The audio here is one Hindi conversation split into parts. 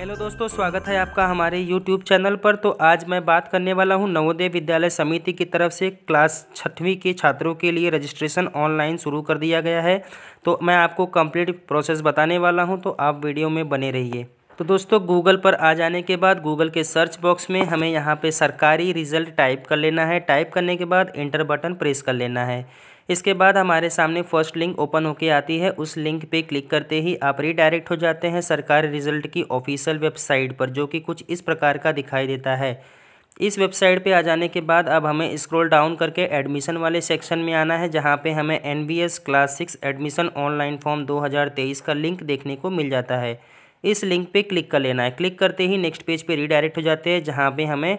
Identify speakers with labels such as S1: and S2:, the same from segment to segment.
S1: हेलो दोस्तों, स्वागत है आपका हमारे यूट्यूब चैनल पर। तो आज मैं बात करने वाला हूँ नवोदय विद्यालय समिति की तरफ़ से क्लास छठवीं के छात्रों के लिए रजिस्ट्रेशन ऑनलाइन शुरू कर दिया गया है। तो मैं आपको कंप्लीट प्रोसेस बताने वाला हूँ तो आप वीडियो में बने रहिए। तो दोस्तों गूगल पर आ जाने के बाद गूगल के सर्च बॉक्स में हमें यहाँ पर सरकारी रिज़ल्ट टाइप कर लेना है। टाइप करने के बाद इंटर बटन प्रेस कर लेना है। इसके बाद हमारे सामने फ़र्स्ट लिंक ओपन होके आती है। उस लिंक पे क्लिक करते ही आप रीडायरेक्ट हो जाते हैं सरकारी रिज़ल्ट की ऑफिशियल वेबसाइट पर, जो कि कुछ इस प्रकार का दिखाई देता है। इस वेबसाइट पे आ जाने के बाद अब हमें स्क्रॉल डाउन करके एडमिशन वाले सेक्शन में आना है, जहाँ पे हमें N B S class six admission online form 2023 का लिंक देखने को मिल जाता है। इस लिंक पे क्लिक कर लेना है। क्लिक करते ही नेक्स्ट पेज पे रीडायरेक्ट हो जाते हैं, जहाँ पे हमें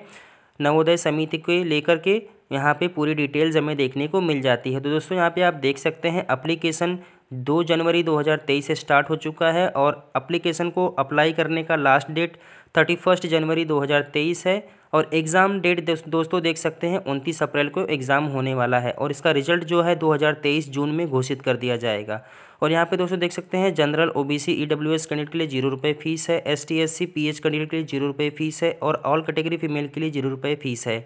S1: नवोदय समिति को लेकर के यहाँ पे पूरी डिटेल्स हमें देखने को मिल जाती है। तो दोस्तों, यहाँ पे आप देख सकते हैं अप्लीकेशन दो जनवरी 2023 से स्टार्ट हो चुका है और अप्लीकेशन को अप्लाई करने का लास्ट डेट थर्टी फ़र्स्ट जनवरी 2023 है और एग्ज़ाम डेट दोस्तों देख सकते हैं, उनतीस अप्रैल को एग्ज़ाम होने वाला है और इसका रिज़ल्ट जो है 2023 जून में घोषित कर दिया जाएगा। और यहाँ पे दोस्तों देख सकते हैं जनरल ओबीसी ईडब्ल्यूएस कैंडिडेट के लिए ज़ीरो रुपये फ़ीस है S T S C P H candidate के लिए ज़ीरो रुपये फ़ीस है और ऑल कैटेगरी फीमेल के लिए ज़ीरो रुपये फ़ीस है।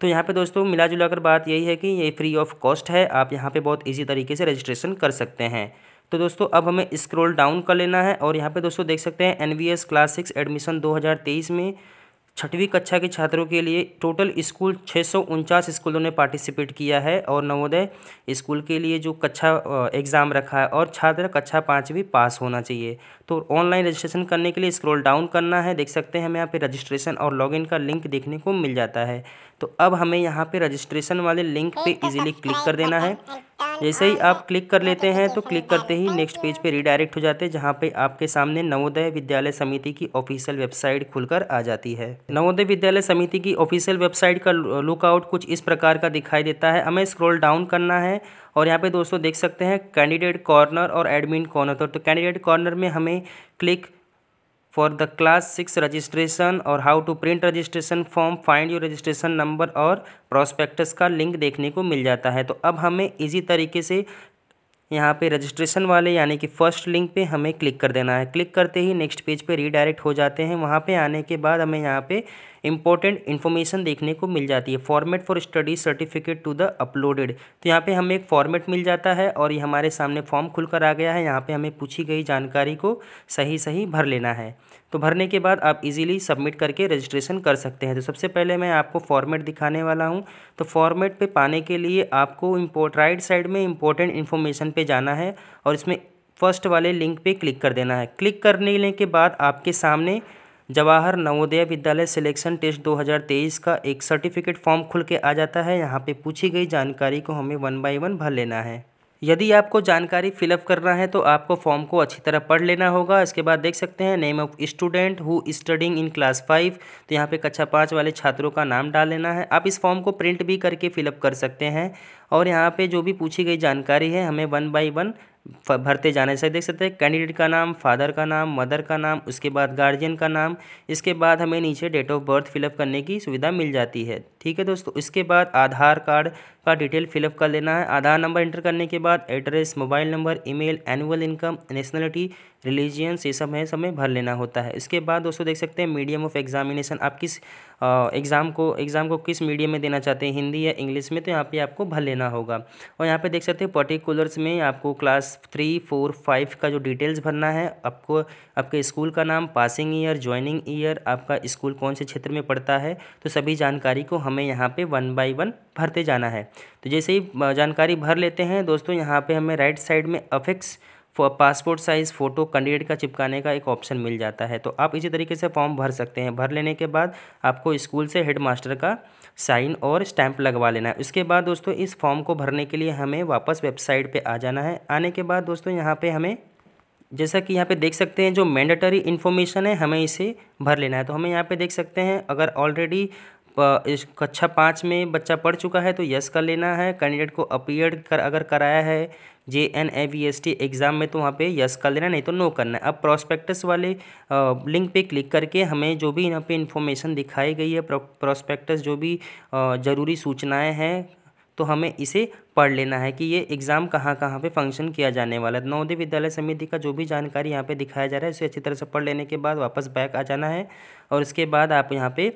S1: तो यहाँ पे दोस्तों मिला जुला कर बात यही है कि ये फ्री ऑफ़ कॉस्ट है, आप यहाँ पे बहुत इजी तरीके से रजिस्ट्रेशन कर सकते हैं। तो दोस्तों, अब हमें स्क्रॉल डाउन कर लेना है और यहाँ पे दोस्तों देख सकते हैं एन क्लास सिक्स एडमिशन दो हज़ार तेईस में छठवीं कक्षा के छात्रों के लिए टोटल स्कूल छः सौ उनचास स्कूलों ने पार्टिसिपेट किया है और नवोदय स्कूल के लिए जो कक्षा एग्ज़ाम रखा है और छात्र कक्षा पाँचवीं पास होना चाहिए। तो ऑनलाइन रजिस्ट्रेशन करने के लिए स्क्रॉल डाउन करना है। देख सकते हैं हमें यहाँ पे रजिस्ट्रेशन और लॉगिन का लिंक देखने को मिल जाता है। तो अब हमें यहाँ पे रजिस्ट्रेशन वाले लिंक पे इजीली क्लिक कर देना है। जैसे ही आप क्लिक कर लेते हैं तो क्लिक करते ही नेक्स्ट पेज पे रिडायरेक्ट हो जाते हैं, जहाँ पे आपके सामने नवोदय विद्यालय समिति की ऑफिशियल वेबसाइट खुलकर आ जाती है। नवोदय विद्यालय समिति की ऑफिशियल वेबसाइट का लुकआउट कुछ इस प्रकार का दिखाई देता है। हमें स्क्रॉल डाउन करना है, और यहाँ पे दोस्तों देख सकते हैं कैंडिडेट कॉर्नर और एडमिन कॉर्नर तो कैंडिडेट कॉर्नर में हमें click for the class six registration और how to print registration form find your registration number और प्रोस्पेक्टस का लिंक देखने को मिल जाता है। तो अब हमें इजी तरीके से यहाँ पे रजिस्ट्रेशन वाले, यानी कि फ़र्स्ट लिंक पे हमें क्लिक कर देना है। क्लिक करते ही नेक्स्ट पेज पे रीडायरेक्ट हो जाते हैं। वहाँ पे आने के बाद हमें यहाँ पे इंपॉर्टेंट इन्फॉर्मेशन देखने को मिल जाती है। Format for study certificate to the uploaded तो यहाँ पे हमें एक फॉर्मेट मिल जाता है और ये हमारे सामने फॉर्म खुलकर आ गया है। यहाँ पे हमें पूछी गई जानकारी को सही सही भर लेना है। तो भरने के बाद आप इजीली सबमिट करके रजिस्ट्रेशन कर सकते हैं। तो सबसे पहले मैं आपको फॉर्मेट दिखाने वाला हूँ। तो फॉर्मेट पे पाने के लिए आपको इम्पोर्ट राइट साइड में इंपॉर्टेंट इन्फॉर्मेशन पे जाना है और इसमें फ़र्स्ट वाले लिंक पे क्लिक कर देना है। क्लिक करने के बाद आपके सामने जवाहर नवोदय विद्यालय सिलेक्शन टेस्ट 2023 का एक सर्टिफिकेट फॉर्म खुल के आ जाता है। यहाँ पे पूछी गई जानकारी को हमें वन बाय वन भर लेना है। यदि आपको जानकारी फिलअप करना है तो आपको फॉर्म को अच्छी तरह पढ़ लेना होगा। इसके बाद देख सकते हैं name of student who studying in class five तो यहाँ पे कक्षा पाँच वाले छात्रों का नाम डाल लेना है। आप इस फॉर्म को प्रिंट भी करके फिलअप कर सकते हैं। और यहाँ पे जो भी पूछी गई जानकारी है, हमें वन बाई वन भरते जाने से देख सकते हैं कैंडिडेट का नाम फादर का नाम मदर का नाम, उसके बाद गार्जियन का नाम, इसके बाद हमें नीचे डेट ऑफ़ बर्थ फिलअप करने की सुविधा मिल जाती है। ठीक है दोस्तों, इसके बाद आधार कार्ड का डिटेल फिलअप कर लेना है। आधार नंबर इंटर करने के बाद address, mobile number, email, annual income, nationality, religions, ये सब है समय भर लेना होता है। इसके बाद दोस्तों देख सकते हैं, मीडियम ऑफ़ एग्जामिनेशन, आप किस एग्ज़ाम को एग्ज़ाम को किस मीडियम में देना चाहते हैं, हिंदी या इंग्लिश में तो यहाँ पे आपको भर लेना होगा। और यहाँ पे देख सकते हैं पर्टिकुलर्स में आपको क्लास थ्री फोर फाइव का जो डिटेल्स भरना है, आपको, आपके स्कूल का नाम पासिंग ईयर ज्वाइनिंग ईयर आपका स्कूल कौन से क्षेत्र में पड़ता है तो सभी जानकारी को हमें यहाँ पे वन बाई वन भरते जाना है। तो जैसे ही जानकारी भर लेते हैं, दोस्तों यहाँ पर हमें राइट साइड में affix passport size photo candidate का चिपकाने का एक ऑप्शन मिल जाता है। तो आप इसी तरीके से फॉर्म भर सकते हैं। भर लेने के बाद आपको स्कूल से हेड मास्टर का साइन और स्टैंप लगवा लेना है। उसके बाद दोस्तों इस फॉर्म को भरने के लिए हमें वापस वेबसाइट पे आ जाना है। आने के बाद दोस्तों यहाँ पे हमें, जैसा कि यहाँ पे देख सकते हैं, जो मैंडेटरी इन्फॉर्मेशन है, हमें इसे भर लेना है। तो हमें यहाँ पे देख सकते हैं, अगर ऑलरेडी इस कक्षा पाँच में बच्चा पढ़ चुका है तो यस कर लेना है। कैंडिडेट को अपीयर कर, अगर कराया है J N A V S T exam में तो वहाँ पे यस कर लेना, नहीं तो नो करना है। अब प्रोस्पेक्टस वाले लिंक पे क्लिक करके हमें जो भी यहाँ पे इन्फॉर्मेशन दिखाई गई है प्रोस्पेक्टस जो भी ज़रूरी सूचनाएँ हैं तो हमें इसे पढ़ लेना है कि ये एग्ज़ाम कहाँ कहाँ पे फ़ंक्शन किया जाने वाला है। नवोदय विद्यालय समिति का जो भी जानकारी यहाँ पे दिखाया जा रहा है उसे अच्छी तरह से पढ़ लेने के बाद वापस बैक आ जाना है। और इसके बाद आप यहाँ पे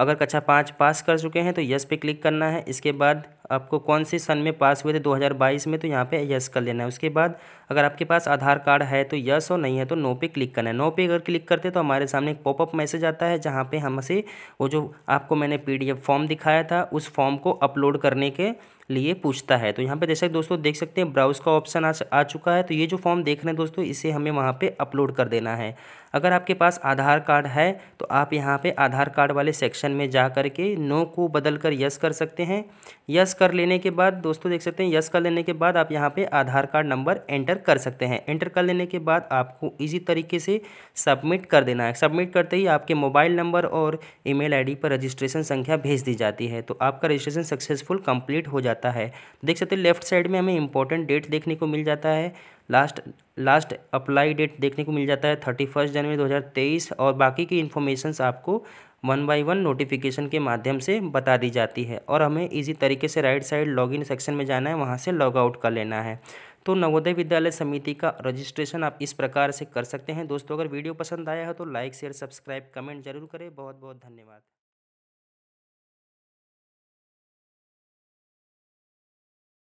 S1: अगर कक्षा पाँच पास कर चुके हैं तो यस पे क्लिक करना है। इसके बाद आपको कौन से सन में पास हुए थे 2022 में तो यहाँ पे यस कर लेना है। उसके बाद अगर आपके पास आधार कार्ड है तो यस और नहीं है तो नो पे क्लिक करना है। नो पे अगर क्लिक करते हैं तो हमारे सामने एक पॉपअप मैसेज आता है जहाँ पे हमसे वो जो आपको मैंने पीडीएफ फॉर्म दिखाया था उस फॉर्म को अपलोड करने के लिए पूछता है। तो यहाँ पे जैसे दोस्तों देख सकते हैं ब्राउज का ऑप्शन आ, आ चुका है। तो ये जो फॉर्म देख रहे हैं दोस्तों इसे हमें वहाँ पे अपलोड कर देना है। अगर आपके पास आधार कार्ड है तो आप यहाँ पे आधार कार्ड वाले सेक्शन में जा कर के नो को बदल कर यस कर सकते हैं। यस कर लेने के बाद, दोस्तों देख सकते हैं, यस कर लेने के बाद आप यहाँ पे आधार कार्ड नंबर एंटर कर सकते हैं। एंटर कर लेने के बाद आपको ईजी तरीके से सबमिट कर देना है। सबमिट करते ही आपके मोबाइल नंबर और ईमेल आईडी पर रजिस्ट्रेशन संख्या भेज दी जाती है तो आपका रजिस्ट्रेशन सक्सेसफुल कंप्लीट हो जाता है। देख सकते हैं, लेफ़्ट साइड में हमें इंपॉर्टेंट डेट देखने को मिल जाता है। लास्ट लास्ट अप्लाई डेट देखने को मिल जाता है थर्टी फ़र्स्ट जनवरी दो हज़ार तेईस और बाकी की इन्फॉर्मेशंस आपको वन बाई वन नोटिफिकेशन के माध्यम से बता दी जाती है और हमें इसी तरीके से राइट साइड लॉगिन सेक्शन में जाना है, वहाँ से लॉग आउट कर लेना है। तो नवोदय विद्यालय समिति का रजिस्ट्रेशन आप इस प्रकार से कर सकते हैं। दोस्तों, अगर वीडियो पसंद आया है तो लाइक, शेयर, सब्सक्राइब, कमेंट ज़रूर करें। बहुत बहुत धन्यवाद।